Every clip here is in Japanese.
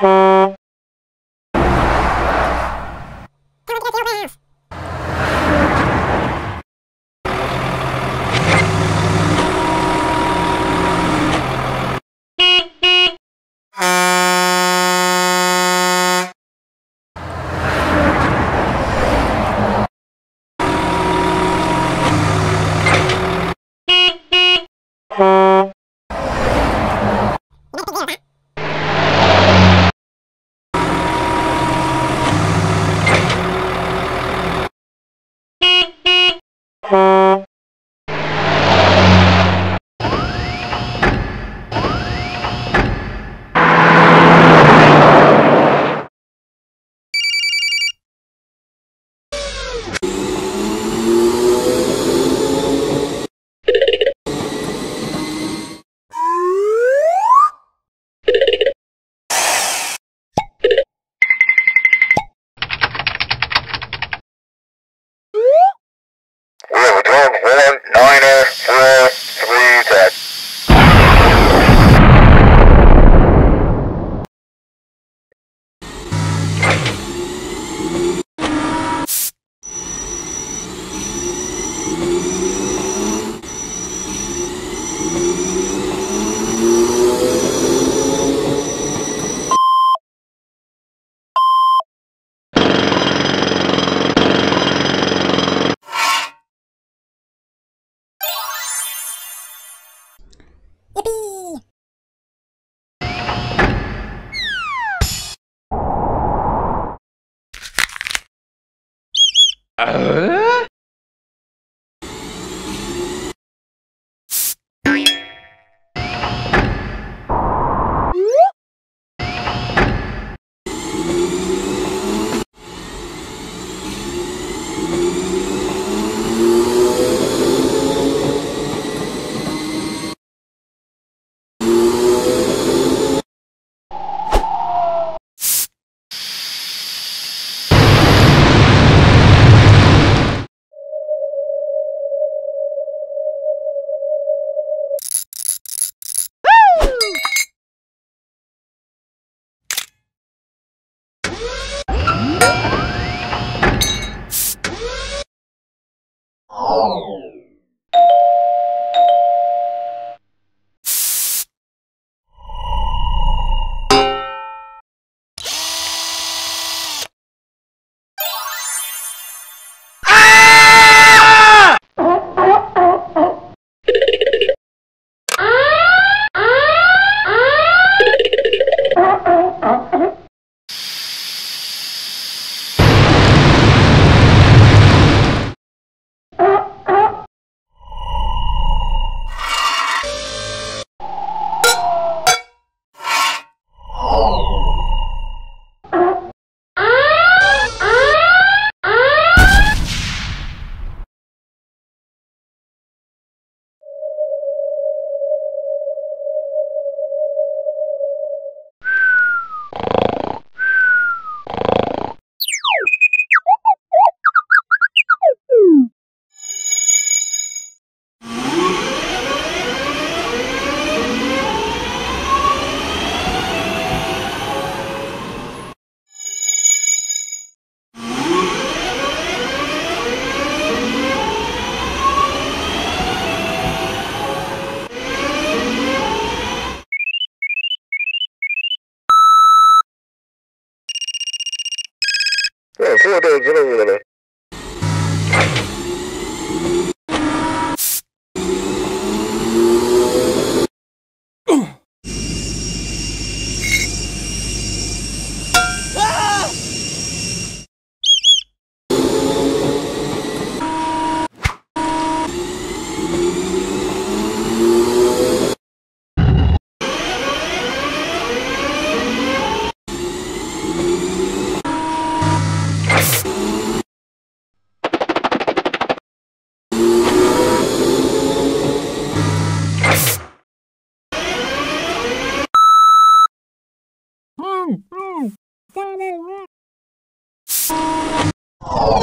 you World War Niner uh, for Uh, Oh. そうだよ、ずるずる。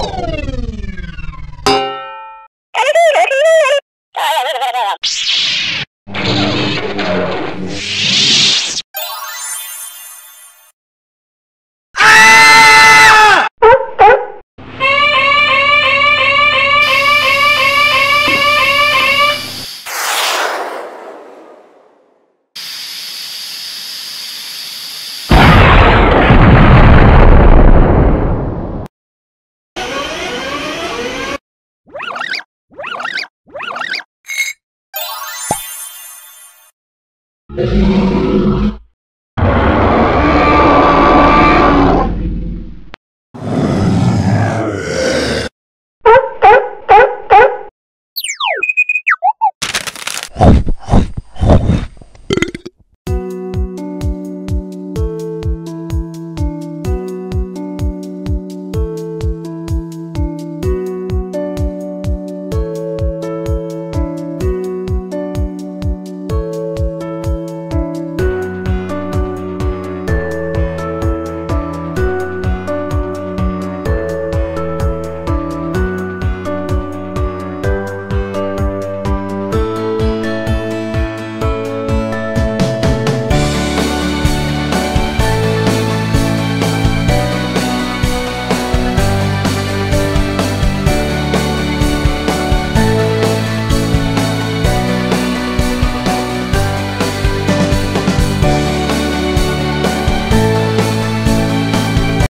Oh! Oh.